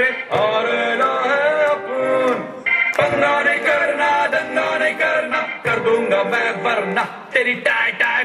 ठोकरे और है पंगा नहीं करना, धंधा नहीं करना, कर दूँगा मैं वरना। तेरी टाई टाई